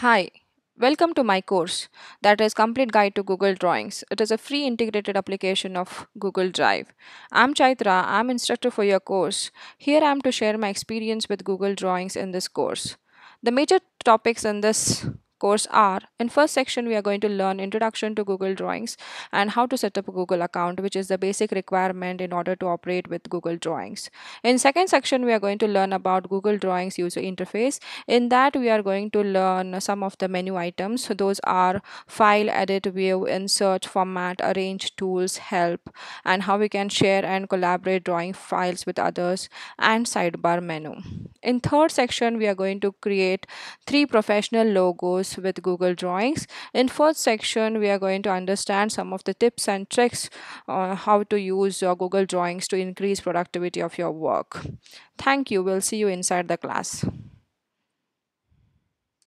Hi, welcome to my course that is Complete Guide to Google Drawings. It is a free integrated application of Google Drive. I'm Chaitra, I'm instructor for your course. Here I am to share my experience with Google Drawings in this course. The major topics in this course are in first section we are going to learn introduction to google drawings and how to set up a google account which is the basic requirement in order to operate with google drawings. In second section we are going to learn about google drawings user interface. In that we are going to learn some of the menu items. Those are file edit view insert format arrange tools help and how we can share and collaborate drawing files with others and sidebar menu. In third section we are going to create three professional logos with Google Drawings. In fourth section, we are going to understand some of the tips and tricks on how to use your Google Drawings to increase productivity of your work. Thank you. We'll see you inside the class.